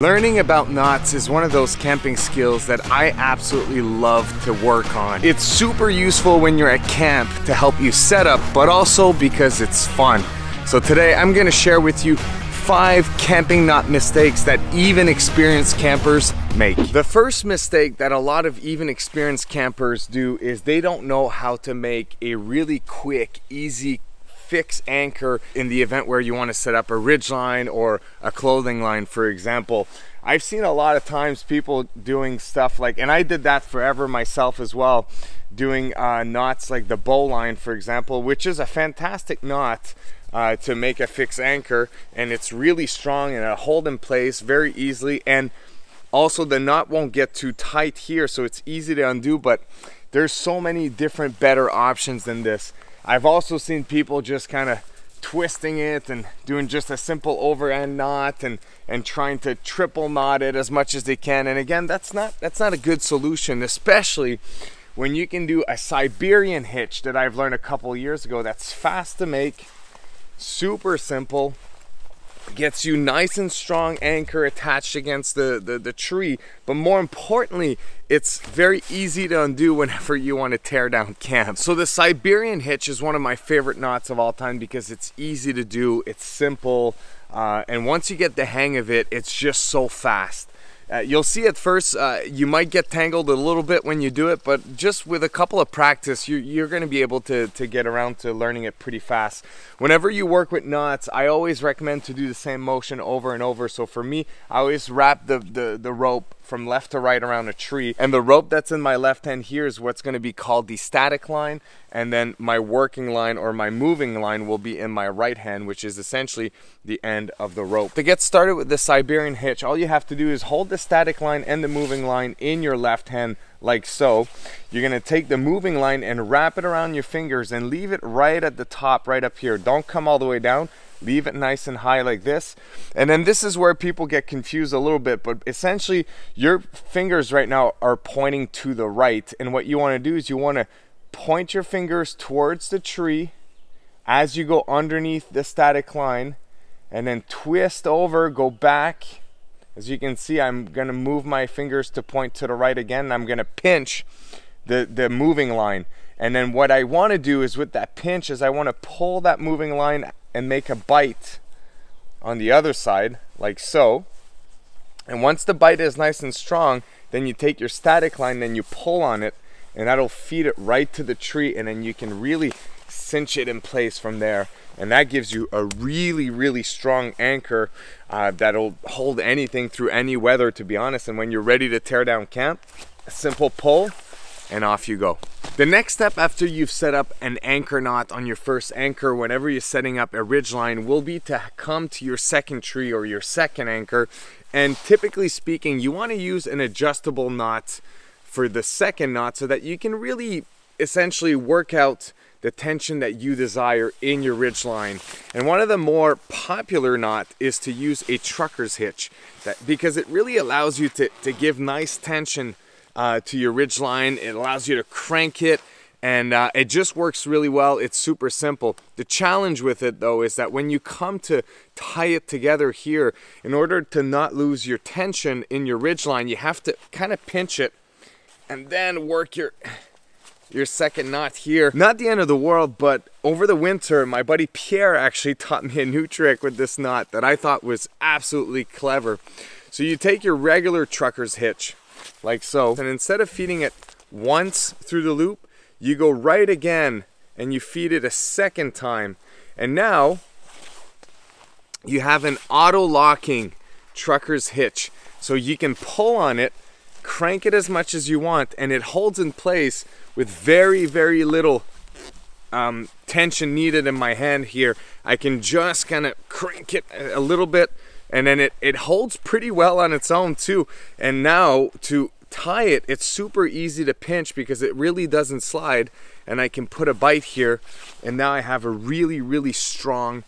Learning about knots is one of those camping skills that I absolutely love to work on. It's super useful when you're at camp to help you set up, but also because it's fun. So today I'm gonna share with you five camping knot mistakes that even experienced campers make. The first mistake that a lot of even experienced campers do is they don't know how to make a really quick, easy fix anchor in the event where you want to set up a ridge line or a clothing line, for example. I've seen a lot of times people doing stuff like, and I did that forever myself as well, doing uh, knots like the bowline, for example, which is a fantastic knot uh, to make a fixed anchor and it's really strong and it'll hold in place very easily and also the knot won't get too tight here so it's easy to undo but there's so many different better options than this I've also seen people just kind of twisting it and doing just a simple overhand knot and and trying to triple knot it as much as they can. And again that's not that's not a good solution especially when you can do a Siberian hitch that I've learned a couple years ago that's fast to make super simple gets you nice and strong anchor attached against the, the, the, tree. But more importantly, it's very easy to undo whenever you want to tear down camp. So the Siberian hitch is one of my favorite knots of all time because it's easy to do, it's simple, uh, and once you get the hang of it, it's just so fast. Uh, you'll see at first, uh, you might get tangled a little bit when you do it, but just with a couple of practice, you, you're going to be able to, to get around to learning it pretty fast. Whenever you work with knots, I always recommend to do the same motion over and over. So for me, I always wrap the, the, the rope from left to right around a tree. And the rope that's in my left hand here is what's going to be called the static line. And then my working line or my moving line will be in my right hand, which is essentially the end of the rope. To get started with the Siberian hitch, all you have to do is hold the static line and the moving line in your left hand like so. You're gonna take the moving line and wrap it around your fingers and leave it right at the top, right up here. Don't come all the way down leave it nice and high like this and then this is where people get confused a little bit but essentially your fingers right now are pointing to the right and what you want to do is you want to point your fingers towards the tree as you go underneath the static line and then twist over go back. As you can see I'm gonna move my fingers to point to the right again I'm gonna pinch the the moving line. And then what I want to do is with that pinch is I want to pull that moving line and make a bite on the other side like so. And once the bite is nice and strong then you take your static line and you pull on it and that'll feed it right to the tree and then you can really cinch it in place from there and that gives you a really really strong anchor uh, that'll hold anything through any weather to be honest and when you're ready to tear down camp a simple pull and off you go. The next step after you've set up an anchor knot on your first anchor, whenever you're setting up a ridge line, will be to come to your second tree or your second anchor. And typically speaking, you want to use an adjustable knot for the second knot so that you can really essentially work out the tension that you desire in your ridge line. And one of the more popular knot is to use a trucker's hitch that, because it really allows you to, to give nice tension uh, to your ridge line. It allows you to crank it and uh, it just works really well. It's super simple. The challenge with it though is that when you come to tie it together here, in order to not lose your tension in your ridge line, you have to kind of pinch it and then work your your second knot here. Not the end of the world, but over the winter, my buddy Pierre actually taught me a new trick with this knot that I thought was absolutely clever. So you take your regular trucker's hitch, like so. And instead of feeding it once through the loop, you go right again and you feed it a second time. And now you have an auto-locking trucker's hitch. So you can pull on it, crank it as much as you want, and it holds in place with very, very little um, tension needed in my hand here. I can just kind of crank it a little bit and then it, it holds pretty well on its own too. And now to tie it, it's super easy to pinch because it really doesn't slide and I can put a bite here and now I have a really, really strong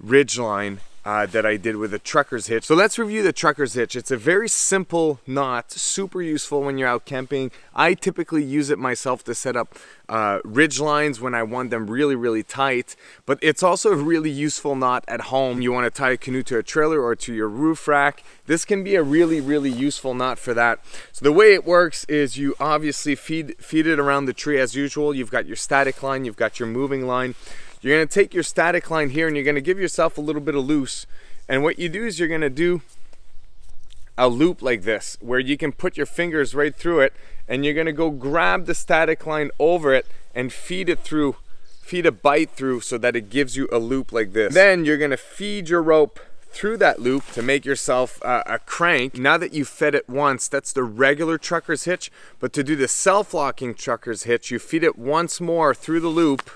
ridge line uh, that I did with a trucker's hitch. So let's review the trucker's hitch. It's a very simple knot, super useful when you're out camping. I typically use it myself to set up uh, ridge lines when I want them really, really tight. But it's also a really useful knot at home. You want to tie a canoe to a trailer or to your roof rack. This can be a really, really useful knot for that. So the way it works is you obviously feed, feed it around the tree as usual. You've got your static line, you've got your moving line. You're gonna take your static line here and you're gonna give yourself a little bit of loose. And what you do is you're gonna do a loop like this where you can put your fingers right through it and you're gonna go grab the static line over it and feed it through, feed a bite through so that it gives you a loop like this. Then you're gonna feed your rope through that loop to make yourself uh, a crank. Now that you've fed it once, that's the regular trucker's hitch, but to do the self-locking trucker's hitch, you feed it once more through the loop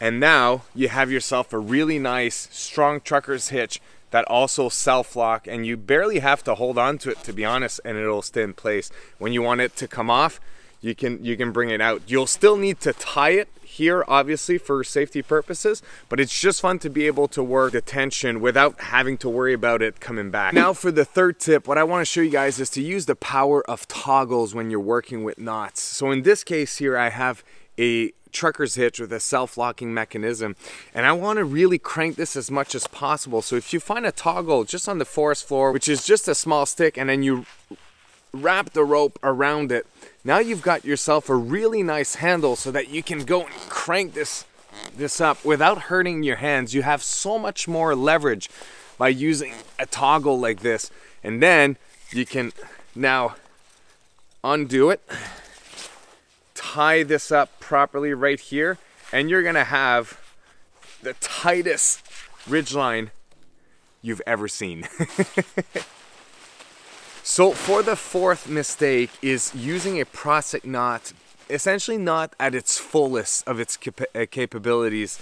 and now you have yourself a really nice, strong trucker's hitch that also self-lock and you barely have to hold on to it to be honest and it'll stay in place. When you want it to come off, you can you can bring it out. You'll still need to tie it here obviously for safety purposes, but it's just fun to be able to work the tension without having to worry about it coming back. Now for the third tip, what I want to show you guys is to use the power of toggles when you're working with knots. So in this case here I have a trucker's hitch with a self-locking mechanism and I want to really crank this as much as possible. So if you find a toggle just on the forest floor which is just a small stick and then you wrap the rope around it now you've got yourself a really nice handle so that you can go and crank this this up without hurting your hands. You have so much more leverage by using a toggle like this. And then you can now undo it tie this up properly right here and you're gonna have the tightest ridge line you've ever seen. so for the fourth mistake is using a Prusik knot essentially not at its fullest of its cap uh, capabilities.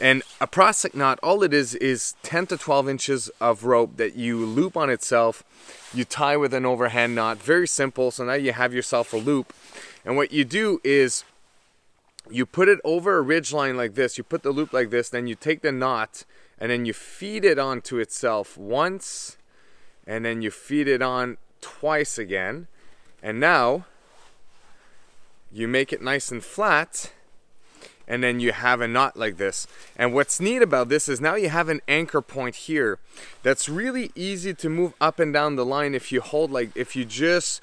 And a Prusik knot, all it is is 10 to 12 inches of rope that you loop on itself, you tie with an overhand knot, very simple, so now you have yourself a loop. And what you do is you put it over a ridge line like this, you put the loop like this, then you take the knot and then you feed it onto itself once and then you feed it on twice again. And now you make it nice and flat and then you have a knot like this. And what's neat about this is now you have an anchor point here that's really easy to move up and down the line if you hold like, if you just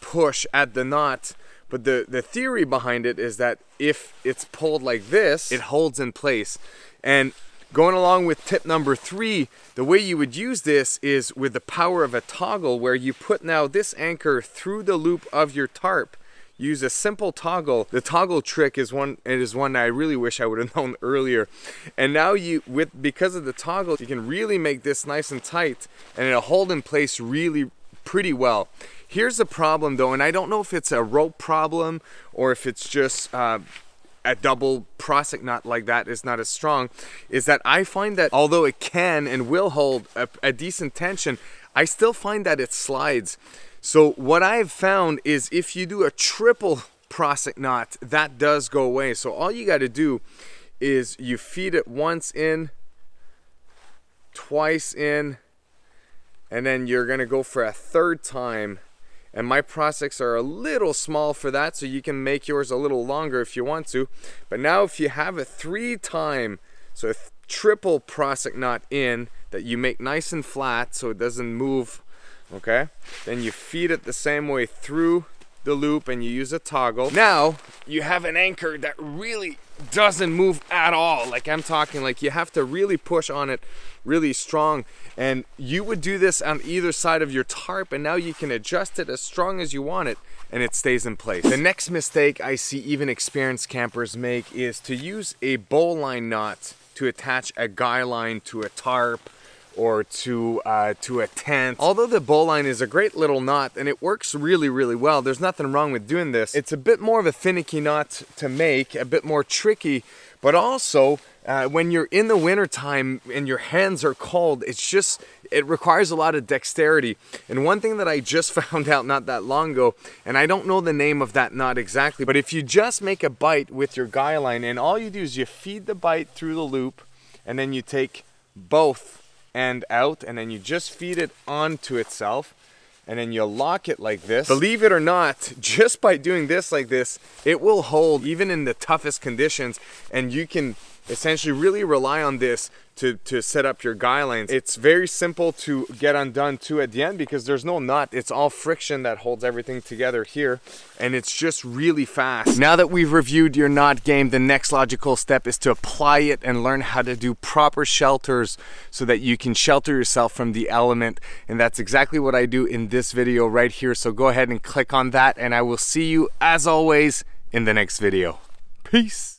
push at the knot but the, the theory behind it is that if it's pulled like this, it holds in place. And going along with tip number three, the way you would use this is with the power of a toggle where you put now this anchor through the loop of your tarp use a simple toggle. The toggle trick is one it is one I really wish I would have known earlier. And now you with because of the toggle, you can really make this nice and tight and it'll hold in place really pretty well. Here's the problem though, and I don't know if it's a rope problem or if it's just uh, a double Prusik knot like that is not as strong, is that I find that although it can and will hold a, a decent tension, I still find that it slides. So what I've found is if you do a triple Prusik knot, that does go away. So all you got to do is you feed it once in, twice in, and then you're gonna go for a third time. And my Prusiks are a little small for that so you can make yours a little longer if you want to. But now if you have a three time so a triple Prusik knot in that you make nice and flat so it doesn't move okay then you feed it the same way through the loop and you use a toggle now you have an anchor that really doesn't move at all. Like I'm talking like you have to really push on it really strong. And you would do this on either side of your tarp and now you can adjust it as strong as you want it and it stays in place. The next mistake I see even experienced campers make is to use a bowline knot to attach a guy line to a tarp or to uh, to a tent. Although the bowline is a great little knot and it works really, really well, there's nothing wrong with doing this. It's a bit more of a finicky knot to make, a bit more tricky, but also uh, when you're in the winter time and your hands are cold, it's just, it requires a lot of dexterity. And one thing that I just found out not that long ago, and I don't know the name of that knot exactly, but if you just make a bite with your guy line and all you do is you feed the bite through the loop and then you take both end out and then you just feed it onto itself and then you lock it like this. Believe it or not, just by doing this like this, it will hold even in the toughest conditions and you can essentially really rely on this to, to set up your guy lines. It's very simple to get undone too at the end because there's no nut. It's all friction that holds everything together here and it's just really fast. Now that we've reviewed your knot game, the next logical step is to apply it and learn how to do proper shelters so that you can shelter yourself from the element. And that's exactly what I do in this video right here. So go ahead and click on that and I will see you as always in the next video. Peace.